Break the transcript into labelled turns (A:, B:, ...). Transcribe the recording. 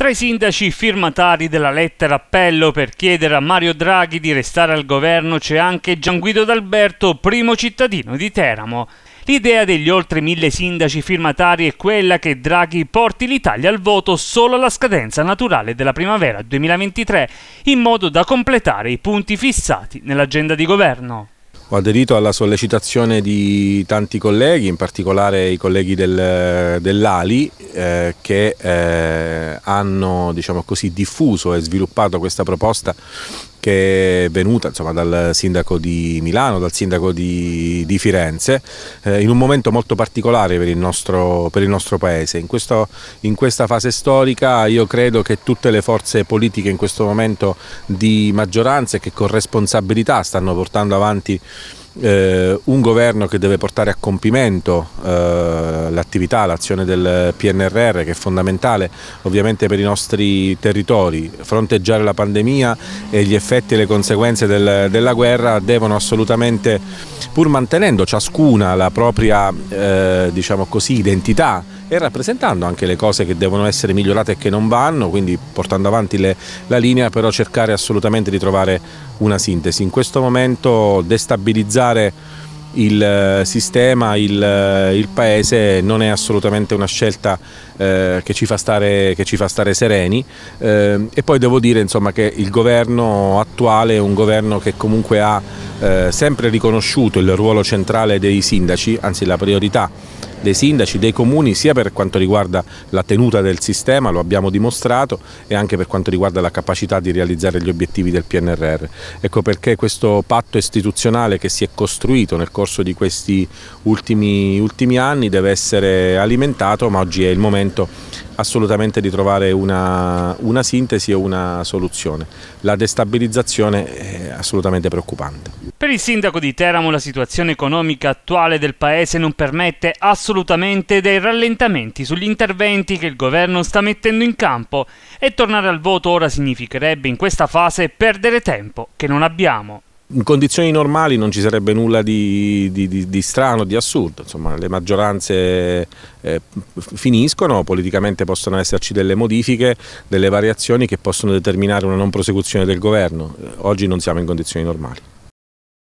A: Tra i sindaci firmatari della lettera appello per chiedere a Mario Draghi di restare al governo c'è anche Gianguido D'Alberto, primo cittadino di Teramo. L'idea degli oltre mille sindaci firmatari è quella che Draghi porti l'Italia al voto solo alla scadenza naturale della primavera 2023, in modo da completare i punti fissati nell'agenda di governo.
B: Ho aderito alla sollecitazione di tanti colleghi, in particolare i colleghi del, dell'ALI, eh, che eh, hanno diciamo così, diffuso e sviluppato questa proposta che è venuta insomma, dal sindaco di Milano, dal sindaco di, di Firenze, eh, in un momento molto particolare per il nostro, per il nostro paese. In, questo, in, questa fase storica io credo che tutte le forze politiche in questo momento di maggioranza e che con responsabilità stanno portando avanti eh, un governo che deve portare a compimento eh, l'attività, l'azione del PNRR che è fondamentale ovviamente per i nostri territori, fronteggiare la pandemia e gli effetti e le conseguenze del, della guerra devono assolutamente, pur mantenendo ciascuna la propria eh, diciamo così, identità, e rappresentando anche le cose che devono essere migliorate e che non vanno, quindi portando avanti le, la linea, però cercare assolutamente di trovare una sintesi. In questo momento destabilizzare il eh, sistema, il, eh, il, paese non è assolutamente una scelta eh, che, ci stare, che, ci fa stare, sereni eh, e poi devo dire insomma, che il governo attuale è un governo che comunque ha eh, sempre riconosciuto il ruolo centrale dei sindaci, anzi la priorità dei sindaci, dei comuni, sia per quanto riguarda la tenuta del sistema, lo abbiamo dimostrato, e anche per quanto riguarda la capacità di realizzare gli obiettivi del PNRR. Ecco perché questo patto istituzionale che si è costruito nel corso di questi ultimi, ultimi anni deve essere alimentato, ma oggi è il momento assolutamente di trovare una, una sintesi e una soluzione. La destabilizzazione è assolutamente preoccupante.
A: Per il sindaco di Teramo la situazione economica attuale del paese non permette assolutamente dei rallentamenti sugli interventi che il governo sta mettendo in campo e tornare al voto ora significherebbe in questa fase perdere tempo che non abbiamo.
B: In condizioni normali non ci sarebbe nulla di, di, di, di strano, di assurdo, Insomma, le maggioranze eh, finiscono, politicamente possono esserci delle modifiche, delle variazioni che possono determinare una non prosecuzione del governo, oggi non siamo in condizioni normali.